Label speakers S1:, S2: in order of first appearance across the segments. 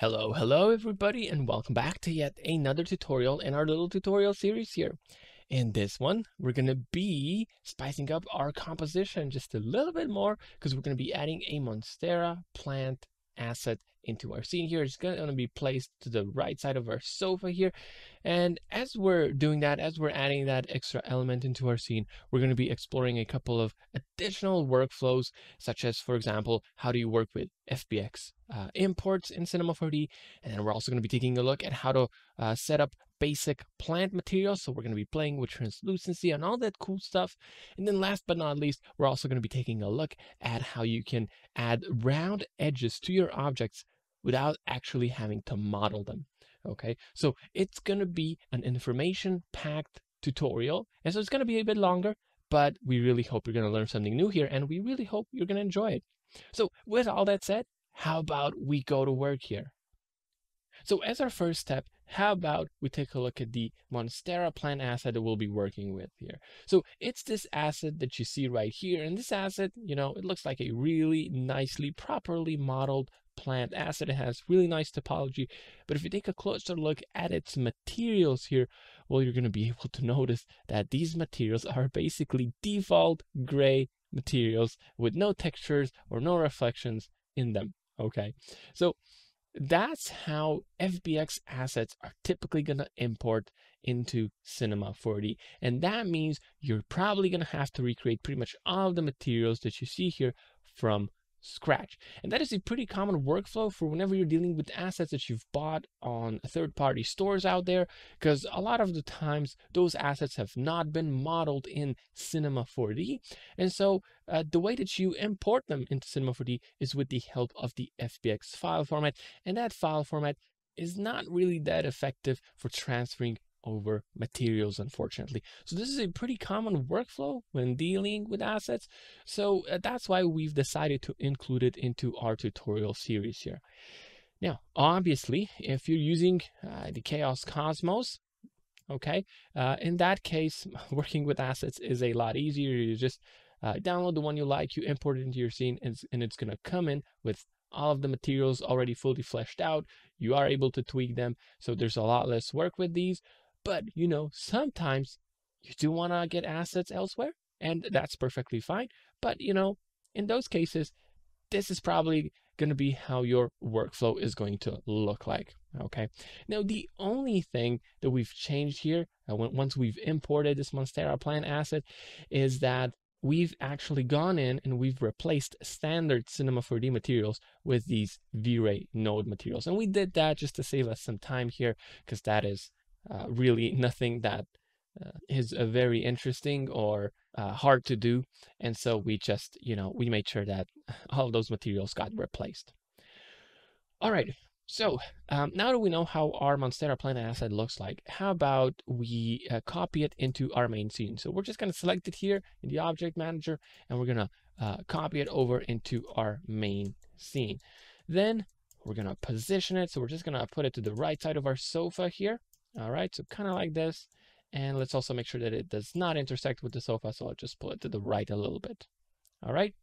S1: Hello, hello everybody and welcome back to yet another tutorial in our little tutorial series here. In this one, we're going to be spicing up our composition just a little bit more because we're going to be adding a Monstera plant asset into our scene here. It's going to be placed to the right side of our sofa here. And as we're doing that, as we're adding that extra element into our scene, we're going to be exploring a couple of additional workflows, such as, for example, how do you work with FBX uh, imports in Cinema 4D. And then we're also going to be taking a look at how to uh, set up basic plant materials. So we're going to be playing with translucency and all that cool stuff. And then last but not least, we're also going to be taking a look at how you can add round edges to your objects without actually having to model them. Okay, so it's going to be an information packed tutorial. And so it's going to be a bit longer, but we really hope you're going to learn something new here and we really hope you're going to enjoy it. So with all that said, how about we go to work here? So as our first step, how about we take a look at the Monstera plant asset that we'll be working with here. So it's this asset that you see right here. And this asset, you know, it looks like a really nicely, properly modeled plant asset. It has really nice topology. But if you take a closer look at its materials here, well, you're going to be able to notice that these materials are basically default gray materials with no textures or no reflections in them. Okay, so that's how FBX assets are typically going to import into Cinema 4D. And that means you're probably going to have to recreate pretty much all the materials that you see here from scratch. And that is a pretty common workflow for whenever you're dealing with assets that you've bought on third-party stores out there, because a lot of the times those assets have not been modeled in Cinema 4D. And so uh, the way that you import them into Cinema 4D is with the help of the FBX file format. And that file format is not really that effective for transferring over materials, unfortunately. So this is a pretty common workflow when dealing with assets. So uh, that's why we've decided to include it into our tutorial series here. Now, obviously, if you're using uh, the Chaos Cosmos, okay, uh, in that case, working with assets is a lot easier. You just uh, download the one you like, you import it into your scene, and, and it's going to come in with all of the materials already fully fleshed out. You are able to tweak them. So there's a lot less work with these. But, you know, sometimes you do want to get assets elsewhere, and that's perfectly fine. But, you know, in those cases, this is probably going to be how your workflow is going to look like. Okay. Now, the only thing that we've changed here, uh, when, once we've imported this Monstera plant asset, is that we've actually gone in and we've replaced standard Cinema 4D materials with these V-Ray node materials. And we did that just to save us some time here, because that is uh, really nothing that uh, is uh, very interesting or uh, hard to do. And so we just, you know, we made sure that all those materials got replaced. All right, so um, now that we know how our Monstera plant asset looks like, how about we copy it into our main scene? So we're just going to select it here in the object manager, and we're going to copy it over into our main scene. Then we're going to position it. So we're just going to put it to the right side of our sofa here. All right, so kind of like this. And let's also make sure that it does not intersect with the sofa. So I'll just pull it to the right a little bit. All right,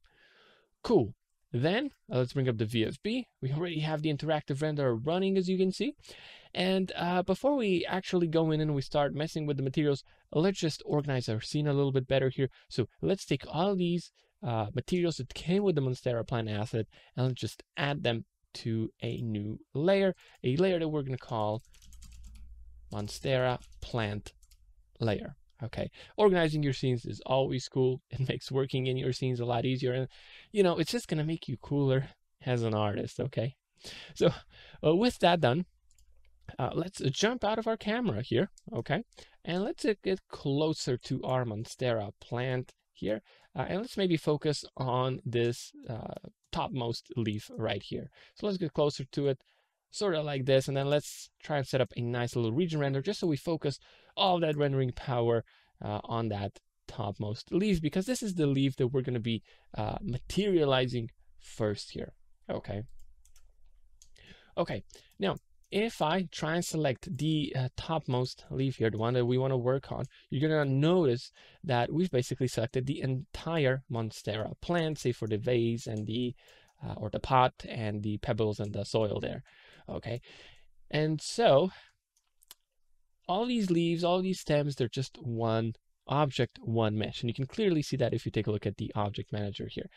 S1: cool. Then uh, let's bring up the VFB. We already have the interactive render running, as you can see. And uh, before we actually go in and we start messing with the materials, let's just organize our scene a little bit better here. So let's take all these uh, materials that came with the Monstera plant asset and let's just add them to a new layer, a layer that we're going to call Monstera plant layer. Okay, organizing your scenes is always cool. It makes working in your scenes a lot easier, and you know it's just gonna make you cooler as an artist. Okay, so uh, with that done, uh, let's jump out of our camera here. Okay, and let's uh, get closer to our Monstera plant here, uh, and let's maybe focus on this uh, topmost leaf right here. So let's get closer to it sort of like this. And then let's try and set up a nice little region render just so we focus all that rendering power uh, on that topmost leaf because this is the leaf that we're going to be uh, materializing first here. Okay. Okay. Now, if I try and select the uh, topmost leaf here, the one that we want to work on, you're going to notice that we've basically selected the entire Monstera plant, say for the vase and the, uh, or the pot and the pebbles and the soil there. Okay. And so all these leaves, all these stems, they're just one object, one mesh. And you can clearly see that if you take a look at the object manager here.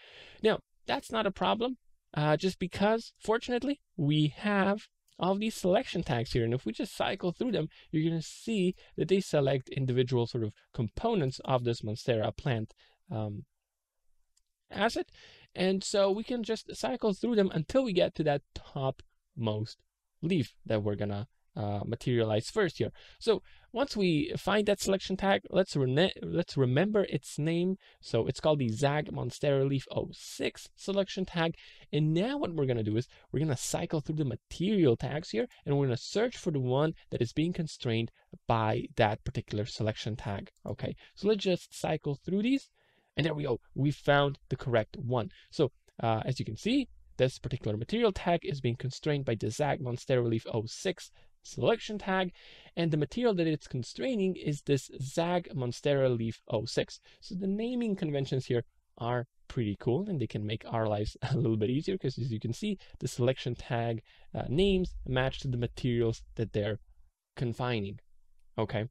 S1: Now, that's not a problem, uh, just because, fortunately, we have all these selection tags here. And if we just cycle through them, you're going to see that they select individual sort of components of this Monstera plant um, asset. And so we can just cycle through them until we get to that topmost leaf that we're to uh, materialize first here. So once we find that selection tag, let's, let's remember its name. So it's called the Zag Monstera Leaf 06 selection tag. And now what we're to do is we're to cycle through the material tags here and we're to search for the one that is being constrained by that particular selection tag. Okay, so let's just cycle through these. And there we go. We found the correct one. So uh, as you can see, this particular material tag is being constrained by the Zag Monstera Leaf 06 selection tag, and the material that it's constraining is this Zag Monstera Leaf 06. So the naming conventions here are pretty cool and they can make our lives a little bit easier because as you can see, the selection tag uh, names match to the materials that they're confining. Okay,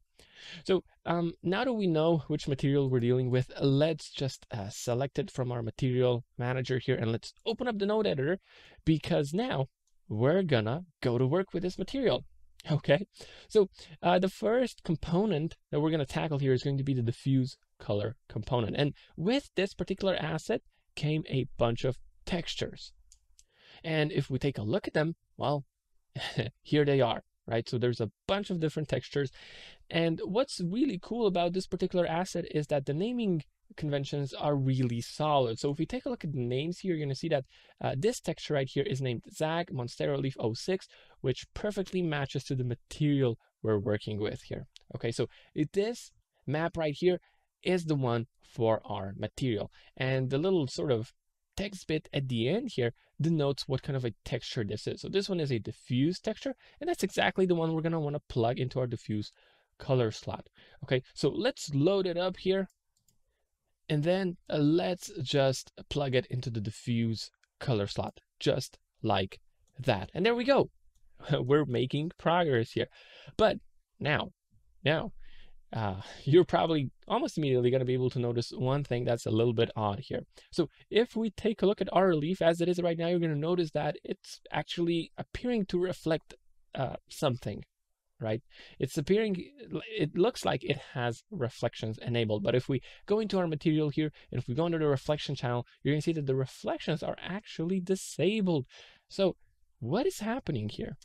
S1: so um, now that we know which material we're dealing with, let's just uh, select it from our material manager here and let's open up the node editor because now we're gonna go to work with this material. Okay, so uh, the first component that we're to tackle here is going to be the diffuse color component. And with this particular asset came a bunch of textures. And if we take a look at them, well, here they are, right? So there's a bunch of different textures. And what's really cool about this particular asset is that the naming conventions are really solid. So if we take a look at the names here, you're going to see that uh, this texture right here is named Zag Monstera Leaf 06, which perfectly matches to the material we're working with here. Okay, so this map right here is the one for our material. And the little sort of text bit at the end here denotes what kind of a texture this is. So this one is a diffuse texture, and that's exactly the one we're going to want to plug into our diffuse color slot. Okay, so let's load it up here. And then uh, let's just plug it into the diffuse color slot, just like that. And there we go. We're making progress here. But now, now, uh, you're probably almost immediately going to be able to notice one thing that's a little bit odd here. So if we take a look at our leaf as it is right now, you're going to notice that it's actually appearing to reflect uh, something right? It's appearing, it looks like it has reflections enabled. But if we go into our material here, and if we go into the reflection channel, you're going to see that the reflections are actually disabled. So what is happening here?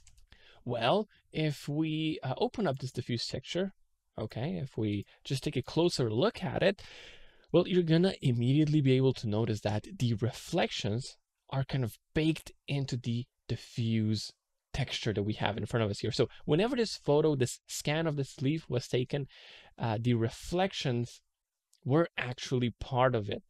S1: Well, if we uh, open up this diffuse texture, okay, if we just take a closer look at it, well, you're to immediately be able to notice that the reflections are kind of baked into the diffuse texture that we have in front of us here. So whenever this photo, this scan of this leaf was taken, uh, the reflections were actually part of it.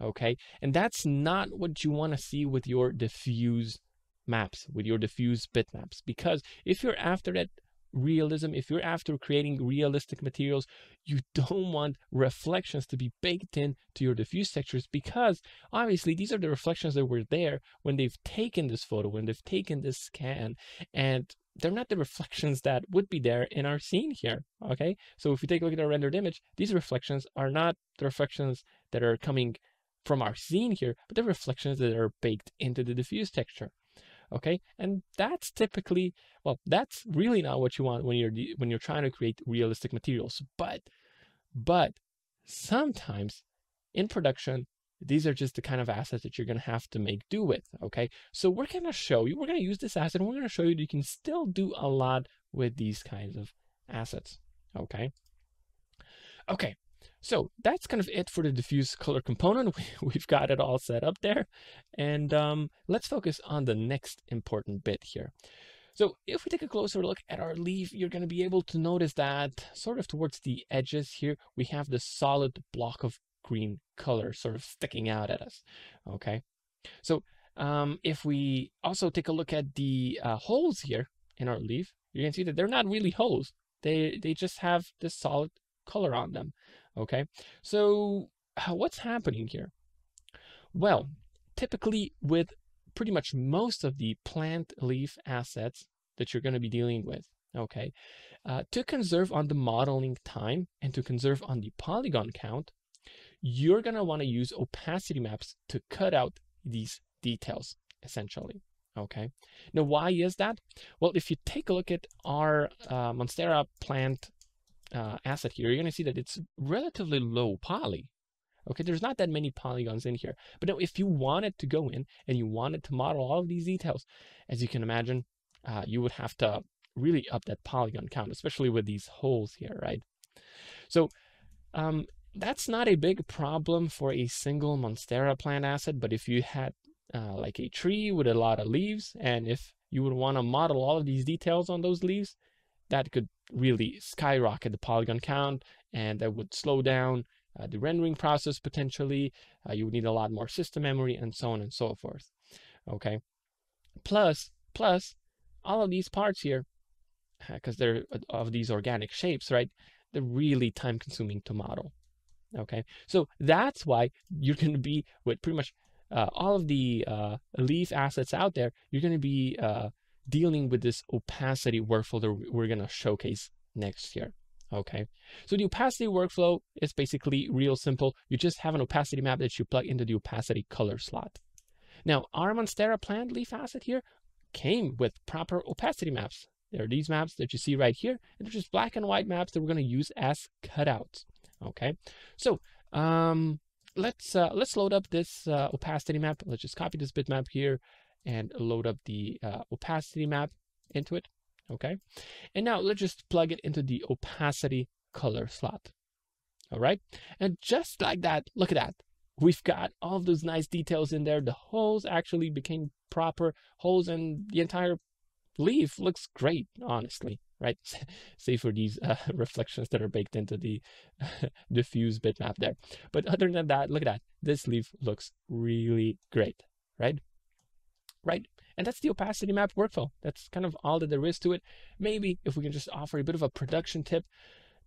S1: Okay. And that's not what you want to see with your diffuse maps, with your diffuse bitmaps, because if you're after that realism, if you're after creating realistic materials, you don't want reflections to be baked in to your diffuse textures because obviously these are the reflections that were there when they've taken this photo, when they've taken this scan, and they're not the reflections that would be there in our scene here, okay? So if we take a look at our rendered image, these reflections are not the reflections that are coming from our scene here, but the reflections that are baked into the diffuse texture okay? And that's typically well that's really not what you want when you're when you're trying to create realistic materials but but sometimes in production these are just the kind of assets that you're going to have to make do with okay? So we're going to show you we're going to use this asset and we're going to show you that you can still do a lot with these kinds of assets okay? Okay so that's kind of it for the diffuse color component. We've got it all set up there. And um, let's focus on the next important bit here. So if we take a closer look at our leaf, you're going to be able to notice that sort of towards the edges here, we have the solid block of green color sort of sticking out at us. Okay. So um, if we also take a look at the uh, holes here in our leaf, you can see that they're not really holes. They, they just have this solid color on them. Okay, so what's happening here? Well, typically with pretty much most of the plant leaf assets that you're going to be dealing with. Okay, uh, to conserve on the modeling time and to conserve on the polygon count, you're going to want to use opacity maps to cut out these details essentially. Okay, now why is that? Well, if you take a look at our uh, Monstera plant uh, asset here, you're going to see that it's relatively low poly. Okay, there's not that many polygons in here. But now if you wanted to go in and you wanted to model all of these details, as you can imagine, uh, you would have to really up that polygon count, especially with these holes here, right? So um, that's not a big problem for a single Monstera plant asset, but if you had uh, like a tree with a lot of leaves, and if you would want to model all of these details on those leaves, that could really skyrocket the polygon count, and that would slow down uh, the rendering process potentially. Uh, you would need a lot more system memory and so on and so forth. Okay. Plus, plus, all of these parts here, because they're of these organic shapes, right? They're really time consuming to model. Okay. So that's why you're going to be with pretty much uh, all of the uh, leaf assets out there, you're going to be uh, dealing with this opacity workflow that we're going to showcase next year. Okay, so the opacity workflow is basically real simple. You just have an opacity map that you plug into the opacity color slot. Now, our Monstera plant leaf asset here came with proper opacity maps. There are these maps that you see right here, and they're just black and white maps that we're going to use as cutouts. Okay, so um, let's uh, let's load up this uh, opacity map. Let's just copy this bitmap here and load up the uh, opacity map into it. Okay. And now let's just plug it into the opacity color slot. All right. And just like that, look at that. We've got all of those nice details in there. The holes actually became proper holes and the entire leaf looks great, honestly, right? Save for these uh, reflections that are baked into the diffuse bitmap there. But other than that, look at that. This leaf looks really great, right? Right? And that's the opacity map workflow. That's kind of all that there is to it. Maybe if we can just offer a bit of a production tip,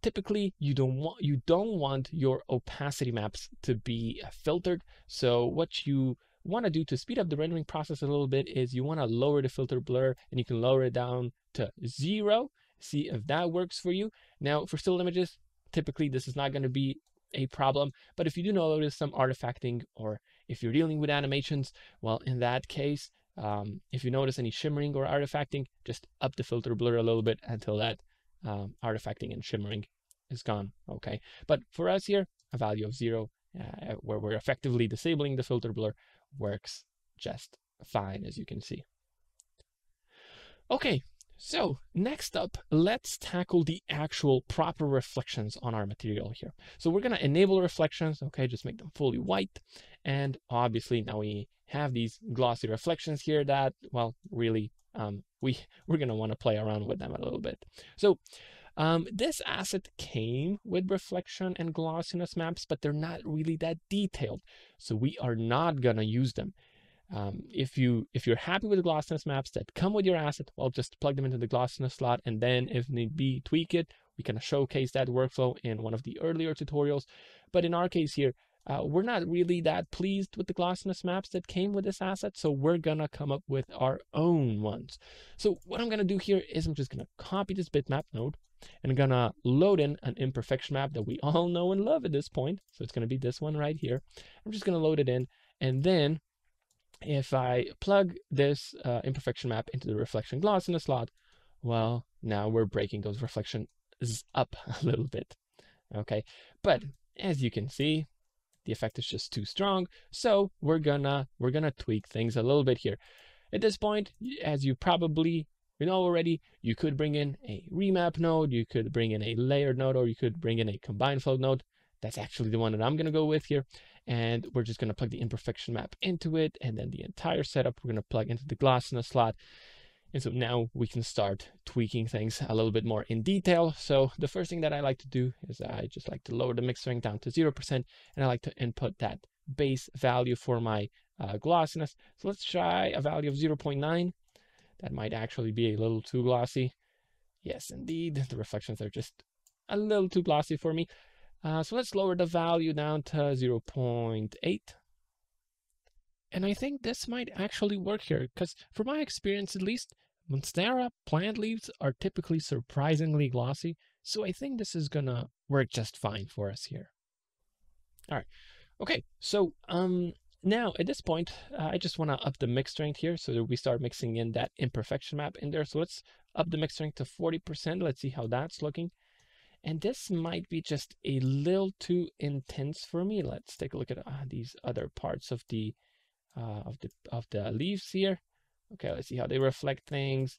S1: typically you don't want you don't want your opacity maps to be uh, filtered. So what you want to do to speed up the rendering process a little bit is you want to lower the filter blur and you can lower it down to zero. See if that works for you. Now for still images, typically this is not going to be a problem. But if you do notice some artifacting or if you're dealing with animations, well, in that case, um, if you notice any shimmering or artifacting, just up the filter blur a little bit until that um, artifacting and shimmering is gone. Okay, but for us here, a value of zero, uh, where we're effectively disabling the filter blur, works just fine, as you can see. Okay, so next up, let's tackle the actual proper reflections on our material here. So we're going to enable reflections, okay, just make them fully white. And obviously now we have these glossy reflections here that, well, really, um, we, we're going to want to play around with them a little bit. So um, this asset came with reflection and glossiness maps, but they're not really that detailed. So we are not going to use them. Um, if you if you're happy with the glossiness maps that come with your asset, well, just plug them into the glossiness slot, and then if need be, tweak it. We can showcase that workflow in one of the earlier tutorials. But in our case here, uh, we're not really that pleased with the glossiness maps that came with this asset, so we're gonna come up with our own ones. So what I'm gonna do here is I'm just gonna copy this bitmap node and I'm gonna load in an imperfection map that we all know and love at this point. So it's gonna be this one right here. I'm just gonna load it in and then if I plug this uh, imperfection map into the reflection gloss in glossiness slot, well, now we're breaking those reflections up a little bit. Okay, but as you can see, the effect is just too strong. So we're gonna we're gonna tweak things a little bit here. At this point, as you probably know already, you could bring in a remap node, you could bring in a layered node, or you could bring in a combined float node. That's actually the one that I'm gonna go with here and we're just going to plug the imperfection map into it and then the entire setup we're going to plug into the glossiness slot and so now we can start tweaking things a little bit more in detail. So the first thing that I like to do is I just like to lower the mix strength down to 0% and I like to input that base value for my uh, glossiness. So let's try a value of 0.9. That might actually be a little too glossy. Yes, indeed, the reflections are just a little too glossy for me. Uh, so let's lower the value down to 0.8. And I think this might actually work here because from my experience, at least, Monstera plant leaves are typically surprisingly glossy. So I think this is gonna work just fine for us here. All right. Okay. So um, now at this point, uh, I just want to up the mix strength here so that we start mixing in that imperfection map in there. So let's up the mix strength to 40%. Let's see how that's looking. And this might be just a little too intense for me. Let's take a look at uh, these other parts of the uh, of the of the leaves here. Okay, let's see how they reflect things.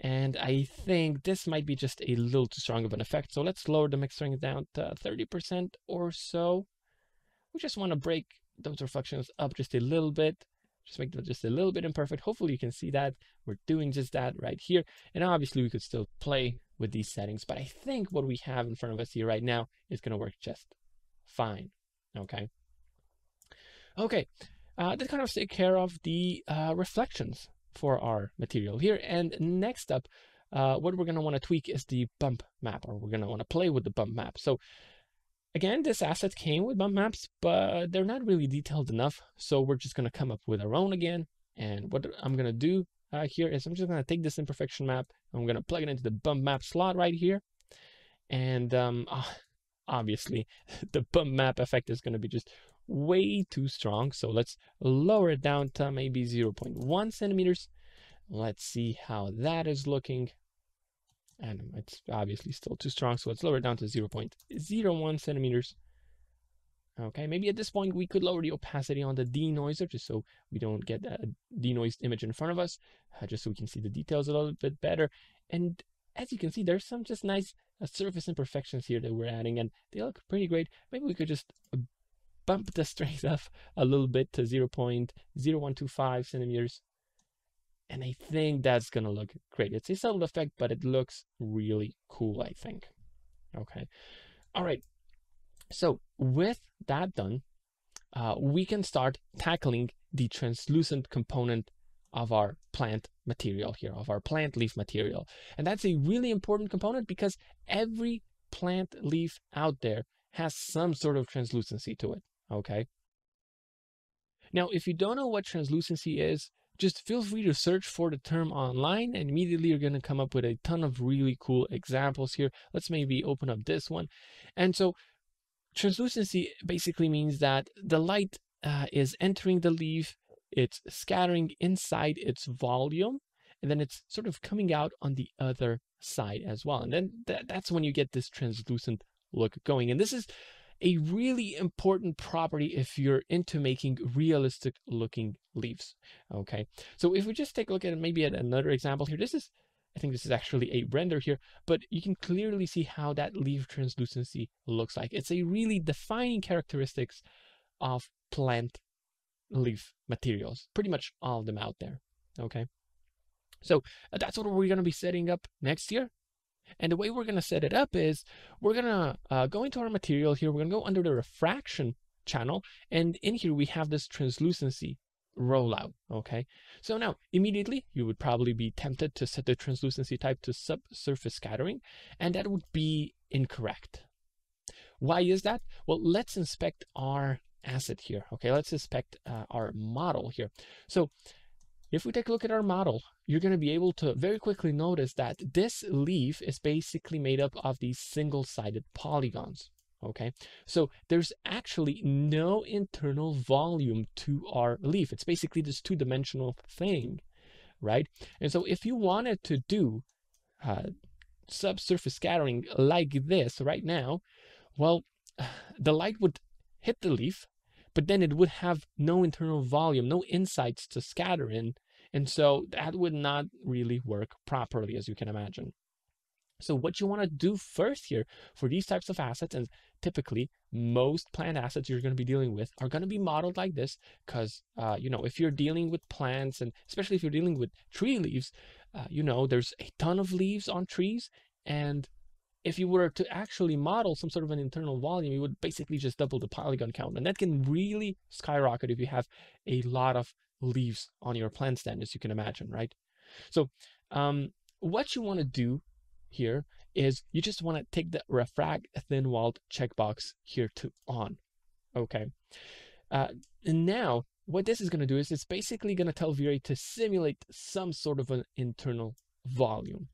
S1: And I think this might be just a little too strong of an effect. So let's lower the mix strength down to 30% or so. We just want to break those reflections up just a little bit. Just make them just a little bit imperfect. Hopefully you can see that. We're doing just that right here. And obviously we could still play with these settings, but I think what we have in front of us here right now is going to work just fine. Okay. Okay. Uh, that kind of take care of the uh, reflections for our material here. And next up, uh, what we're going to want to tweak is the bump map, or we're going to want to play with the bump map. So again, this asset came with bump maps, but they're not really detailed enough. So we're just going to come up with our own again. And what I'm going to do uh, here is I'm just going to take this imperfection map. I'm going to plug it into the bump map slot right here. And um, obviously, the bump map effect is going to be just way too strong. So let's lower it down to maybe 0.1 centimeters. Let's see how that is looking. And it's obviously still too strong, so let's lower it down to 0.01 centimeters. Okay, maybe at this point we could lower the opacity on the denoiser just so we don't get a denoised image in front of us, uh, just so we can see the details a little bit better. And as you can see, there's some just nice uh, surface imperfections here that we're adding, and they look pretty great. Maybe we could just bump the strength up a little bit to 0.0125 centimeters. And I think that's to look great. It's a subtle effect, but it looks really cool, I think. Okay. All right. So with that done, uh, we can start tackling the translucent component of our plant material here, of our plant leaf material. And that's a really important component because every plant leaf out there has some sort of translucency to it okay? Now, if you don't know what translucency is, just feel free to search for the term online and immediately you're going to come up with a ton of really cool examples here. Let's maybe open up this one. And so translucency basically means that the light uh, is entering the leaf, it's scattering inside its volume, and then it's sort of coming out on the other side as well. And then th that's when you get this translucent look going. And this is a really important property if you're into making realistic looking leaves. Okay, so if we just take a look at maybe at another example here, this is, I think this is actually a render here, but you can clearly see how that leaf translucency looks like. It's a really defining characteristics of plant leaf materials, pretty much all of them out there. Okay. So uh, that's what we're going to be setting up next year. And the way we're going to set it up is we're going to uh, go into our material here. We're to go under the refraction channel. And in here, we have this translucency rollout. Okay. So now immediately you would probably be tempted to set the translucency type to subsurface scattering, and that would be incorrect. Why is that? Well, let's inspect our asset here. Okay. Let's inspect uh, our model here. So if we take a look at our model, you're going to be able to very quickly notice that this leaf is basically made up of these single-sided polygons. Okay, so there's actually no internal volume to our leaf. It's basically this two-dimensional thing, right? And so if you wanted to do uh, subsurface scattering like this right now, well, the light would hit the leaf, but then it would have no internal volume, no insides to scatter in. And so that would not really work properly, as you can imagine. So what you want to do first here for these types of assets, and typically most plant assets you're going to be dealing with are going to be modeled like this because, uh, you know, if you're dealing with plants and especially if you're dealing with tree leaves, uh, you know, there's a ton of leaves on trees and if you were to actually model some sort of an internal volume, you would basically just double the polygon count. And that can really skyrocket if you have a lot of leaves on your plant stand, as you can imagine, right? So um, what you want to do here is you just want to take the refract thin walled checkbox here to on. Okay. Uh, and now what this is going to do is it's basically going to tell V-Ray to simulate some sort of an internal volume.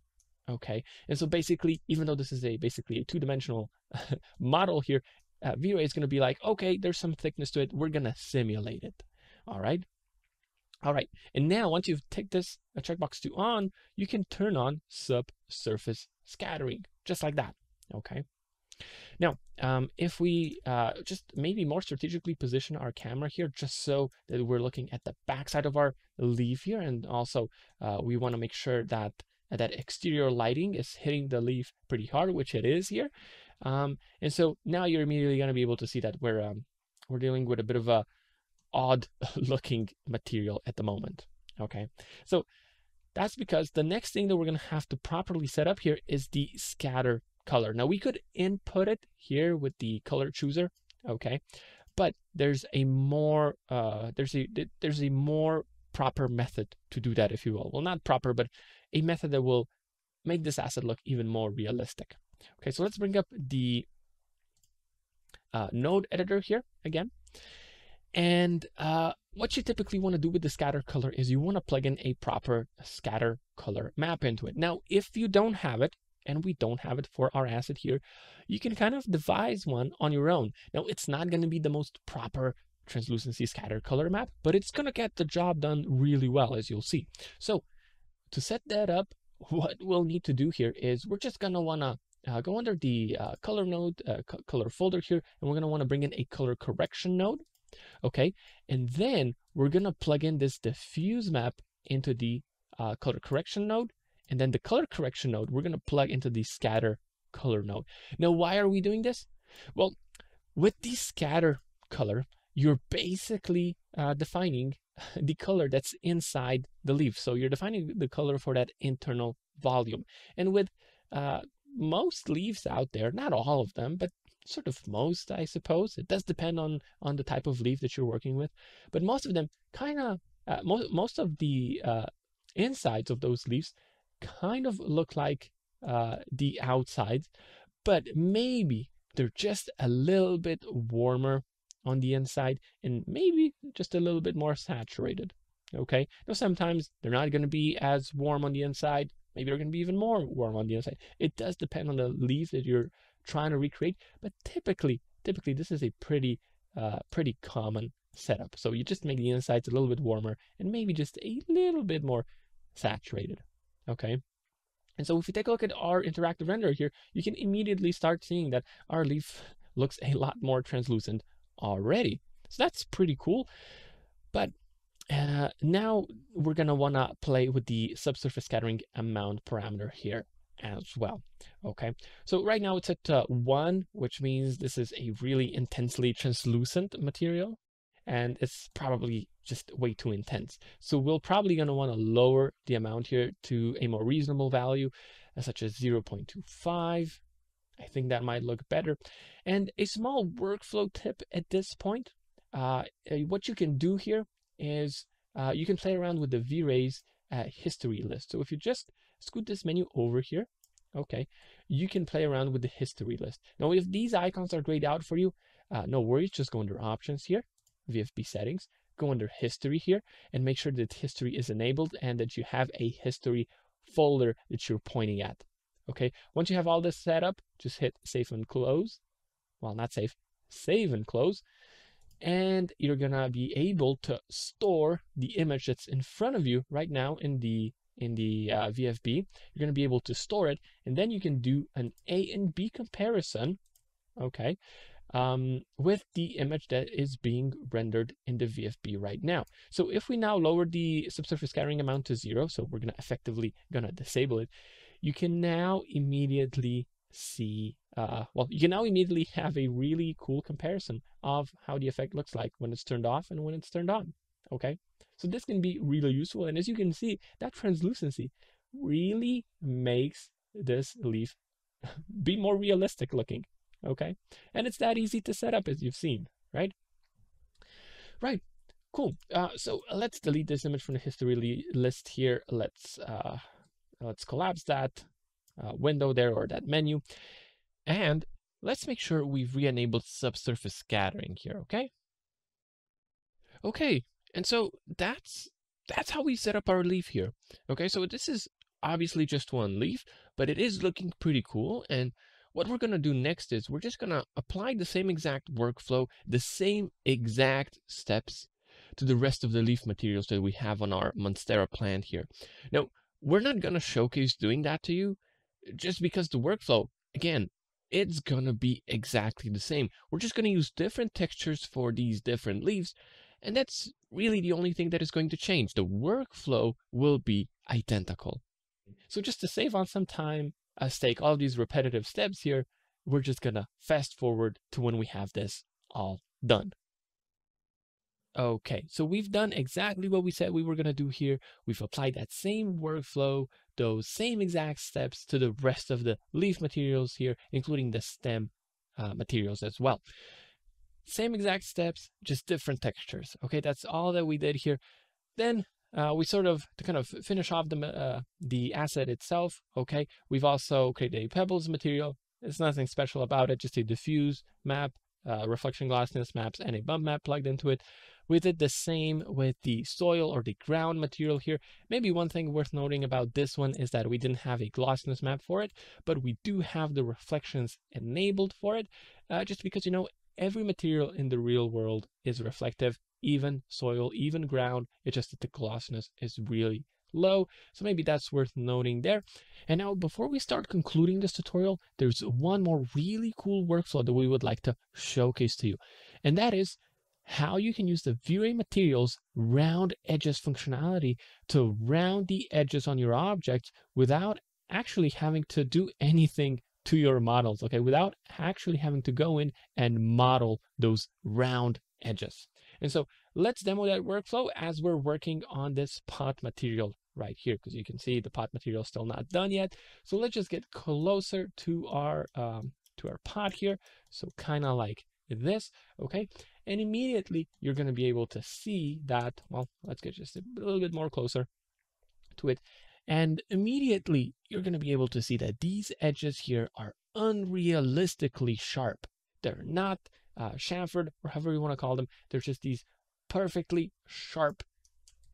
S1: Okay, and so basically, even though this is a basically a two-dimensional model here, uh, V-Ray is going to be like, okay, there's some thickness to it. We're going to simulate it. All right. All right, and now once you've ticked this uh, checkbox to on, you can turn on subsurface scattering, just like that, okay? Now, um, if we uh, just maybe more strategically position our camera here, just so that we're looking at the backside of our leaf here, and also uh, we want to make sure that that exterior lighting is hitting the leaf pretty hard, which it is here. Um, and so now you're immediately going to be able to see that we're um, we're dealing with a bit of a odd looking material at the moment. Okay, so that's because the next thing that we're going to have to properly set up here is the scatter color. Now we could input it here with the color chooser, okay, but there's a more uh, there's a there's a more proper method to do that, if you will. Well, not proper, but a method that will make this asset look even more realistic. Okay, so let's bring up the uh, node editor here again. And uh, what you typically want to do with the scatter color is you want to plug in a proper scatter color map into it. Now, if you don't have it, and we don't have it for our asset here, you can kind of devise one on your own. Now, it's not going to be the most proper translucency scatter color map, but it's going to get the job done really well, as you'll see. So to set that up, what we'll need to do here is we're just going to want to uh, go under the uh, color node, uh, color folder here, and we're going to want to bring in a color correction node okay? And then we're gonna plug in this diffuse map into the uh, color correction node, and then the color correction node, we're gonna plug into the scatter color node. Now, why are we doing this? Well, with the scatter color, you're basically uh, defining the color that's inside the leaf. So you're defining the color for that internal volume. And with uh, most leaves out there, not all of them, but sort of most, I suppose. It does depend on on the type of leaf that you're working with, but most of them kind of uh, most most of the uh, insides of those leaves kind of look like uh, the outside, but maybe they're just a little bit warmer on the inside and maybe just a little bit more saturated. Okay, now sometimes they're not going to be as warm on the inside. Maybe they're going to be even more warm on the inside. It does depend on the leaf that you're trying to recreate. But typically, typically this is a pretty, uh, pretty common setup. So you just make the insides a little bit warmer and maybe just a little bit more saturated. Okay. And so if you take a look at our interactive render here, you can immediately start seeing that our leaf looks a lot more translucent already. So that's pretty cool. But uh, now we're going to want to play with the subsurface scattering amount parameter here as well. Okay, so right now it's at uh, one, which means this is a really intensely translucent material and it's probably just way too intense. So we're probably going to want to lower the amount here to a more reasonable value, uh, such as 0.25. I think that might look better. And a small workflow tip at this point, uh, what you can do here is uh, you can play around with the V-Rays uh, history list. So if you just scoot this menu over here, okay, you can play around with the history list. Now, if these icons are grayed out for you, uh, no worries, just go under options here, VFB settings, go under history here, and make sure that history is enabled and that you have a history folder that you're pointing at. Okay, once you have all this set up, just hit save and close. Well, not save, save and close. And you're gonna be able to store the image that's in front of you right now in the in the uh, VFB, you're going to be able to store it, and then you can do an A and B comparison, okay, um, with the image that is being rendered in the VFB right now. So if we now lower the subsurface scattering amount to zero, so we're going to effectively going to disable it, you can now immediately see, uh, well, you can now immediately have a really cool comparison of how the effect looks like when it's turned off and when it's turned on, okay? So this can be really useful. And as you can see, that translucency really makes this leaf be more realistic looking. Okay. And it's that easy to set up as you've seen, right? Right. Cool. Uh, so let's delete this image from the history list here. Let's uh, let's collapse that uh, window there or that menu. And let's make sure we've re-enabled subsurface scattering here, okay? Okay, And so that's that's how we set up our leaf here. Okay, so this is obviously just one leaf, but it is looking pretty cool. And what we're going to do next is we're just going to apply the same exact workflow, the same exact steps to the rest of the leaf materials that we have on our Monstera plant here. Now, we're not going to showcase doing that to you just because the workflow, again, it's going to be exactly the same. We're just going to use different textures for these different leaves. And that's really the only thing that is going to change. The workflow will be identical. So just to save on some time, us take all these repetitive steps here, we're just gonna fast forward to when we have this all done. Okay, so we've done exactly what we said we were gonna do here. We've applied that same workflow, those same exact steps to the rest of the leaf materials here, including the stem uh, materials as well. Same exact steps, just different textures. Okay, that's all that we did here. Then uh, we sort of to kind of finish off the uh, the asset itself. Okay, we've also created a pebbles material. There's nothing special about it, just a diffuse map, uh, reflection glossiness maps, and a bump map plugged into it. We did the same with the soil or the ground material here. Maybe one thing worth noting about this one is that we didn't have a glossiness map for it, but we do have the reflections enabled for it, uh, just because, you know, every material in the real world is reflective even soil, even ground. It's just that the glossiness is really low. So maybe that's worth noting there. And now before we start concluding this tutorial, there's one more really cool workflow that we would like to showcase to you. And that is how you can use the V-Ray materials round edges functionality to round the edges on your object without actually having to do anything to your models, okay? Without actually having to go in and model those round edges. And so let's demo that workflow as we're working on this pot material right here, because you can see the pot material is still not done yet. So let's just get closer to our um, to our pot here. So kind of like this, okay? And immediately you're going to be able to see that, well, let's get just a little bit more closer to it. And immediately you're going to be able to see that these edges here are unrealistically sharp. They're not uh, chamfered, or however you want to call them. They're just these perfectly sharp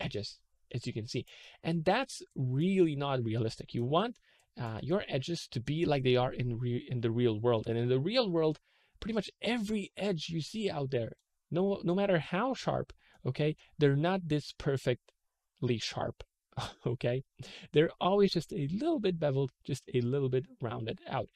S1: edges, as you can see. And that's really not realistic. You want uh, your edges to be like they are in, in the real world. And in the real world, pretty much every edge you see out there, no, no matter how sharp, okay, they're not this perfectly sharp, okay? They're always just a little bit beveled, just a little bit rounded out.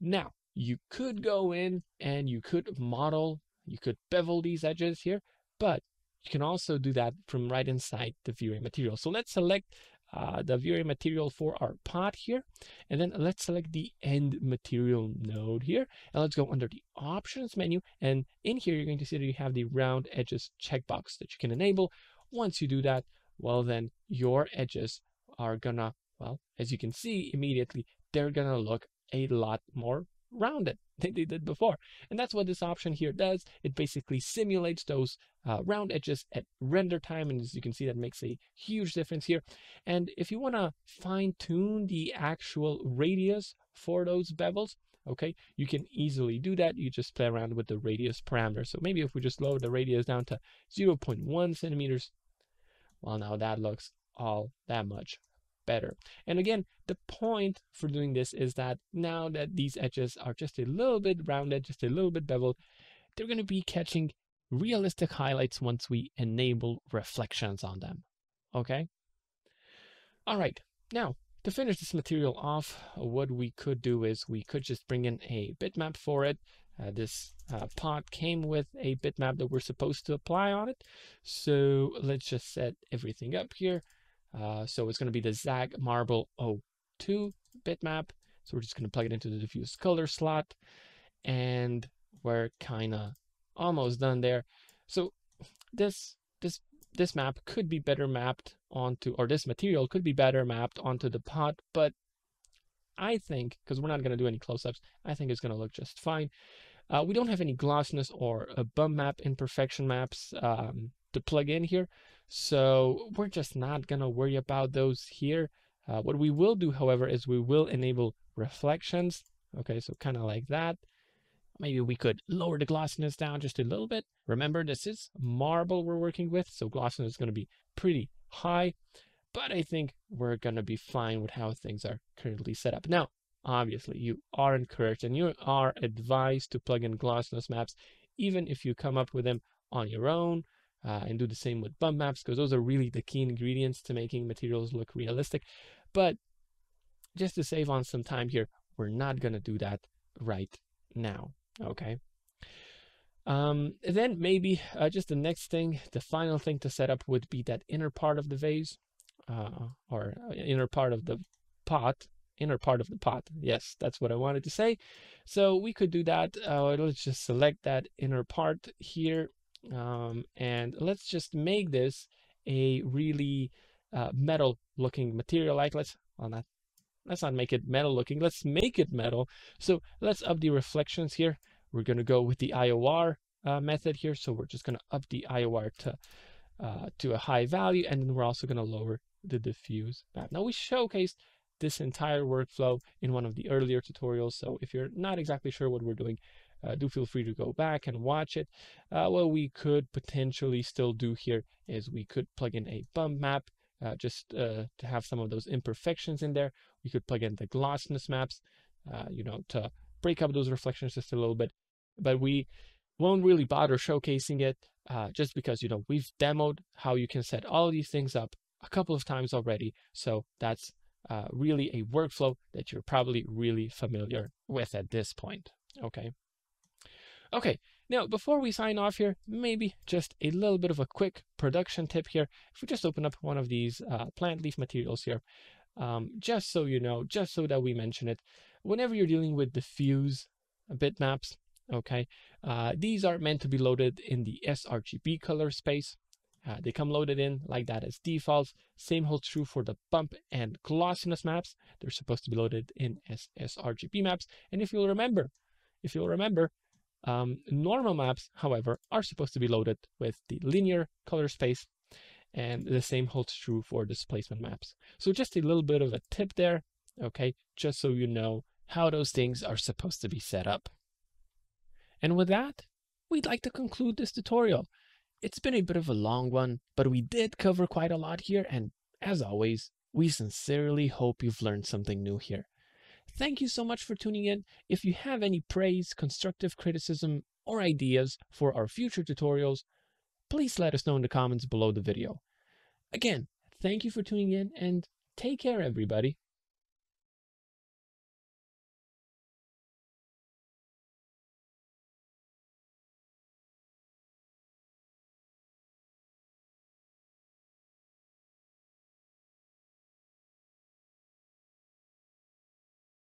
S1: Now, you could go in and you could model, you could bevel these edges here, but you can also do that from right inside the V-Ray material. So let's select uh, the V-Ray material for our pot here. And then let's select the end material node here. And let's go under the options menu. And in here, you're going to see that you have the round edges checkbox that you can enable. Once you do that, well, then your edges are gonna, well, as you can see immediately, they're gonna look a lot more rounded than they did before. And that's what this option here does. It basically simulates those uh, round edges at render time. And as you can see, that makes a huge difference here. And if you want to fine tune the actual radius for those bevels, okay, you can easily do that. You just play around with the radius parameter. So maybe if we just lower the radius down to 0.1 centimeters, well, now that looks all that much better. And again, the point for doing this is that now that these edges are just a little bit rounded, just a little bit beveled, they're going to be catching realistic highlights once we enable reflections on them. Okay? All right. Now, to finish this material off, what we could do is we could just bring in a bitmap for it. Uh, this uh, pot came with a bitmap that we're supposed to apply on it. So let's just set everything up here. Uh, so it's going to be the Zag Marble 02 bitmap. So we're just going to plug it into the diffuse color slot. And we're kind of almost done there. So this this this map could be better mapped onto, or this material could be better mapped onto the pot, but I think, because we're not going to do any close-ups, I think it's going to look just fine. Uh, we don't have any glossiness or a bump map imperfection maps um, to plug in here. So we're just not going to worry about those here. Uh, what we will do, however, is we will enable reflections. Okay, so kind of like that Maybe we could lower the glossiness down just a little bit. Remember, this is marble we're working with, so glossiness is going to be pretty high, but I think we're going to be fine with how things are currently set up. Now, obviously, you are encouraged and you are advised to plug in glossiness maps, even if you come up with them on your own uh, and do the same with bump maps, because those are really the key ingredients to making materials look realistic. But just to save on some time here, we're not going to do that right now. Okay. Um, then maybe uh, just the next thing, the final thing to set up would be that inner part of the vase uh, or uh, inner part of the pot, inner part of the pot. Yes, that's what I wanted to say. So we could do that. Uh, let's just select that inner part here. Um, and let's just make this a really uh, metal looking material like let's well not let's not make it metal looking let's make it metal so let's up the reflections here we're going to go with the IOR uh, method here. So we're just going to up the IOR to, uh, to a high value, and then we're also going to lower the diffuse map. Now we showcased this entire workflow in one of the earlier tutorials. So if you're not exactly sure what we're doing, uh, do feel free to go back and watch it. Uh, what we could potentially still do here is we could plug in a bump map uh, just uh, to have some of those imperfections in there. We could plug in the glossiness maps, uh, you know, to break up those reflections just a little bit. But we won't really bother showcasing it uh, just because, you know, we've demoed how you can set all these things up a couple of times already. So that's uh, really a workflow that you're probably really familiar with at this point. Okay. Okay, now before we sign off here, maybe just a little bit of a quick production tip here. If we just open up one of these uh, plant leaf materials here, um, just so you know, just so that we mention it, whenever you're dealing with diffuse bitmaps, okay, uh, these are meant to be loaded in the sRGB color space. Uh, they come loaded in like that as defaults. Same holds true for the bump and glossiness maps. They're supposed to be loaded in as sRGB maps. And if you'll remember, if you'll remember, um, normal maps, however, are supposed to be loaded with the linear color space. And the same holds true for displacement maps. So just a little bit of a tip there, okay, just so you know how those things are supposed to be set up. And with that, we'd like to conclude this tutorial. It's been a bit of a long one, but we did cover quite a lot here, and as always, we sincerely hope you've learned something new here. Thank you so much for tuning in. If you have any praise, constructive criticism, or ideas for our future tutorials, please let us know in the comments below the video. Again, thank you for tuning in and take care everybody.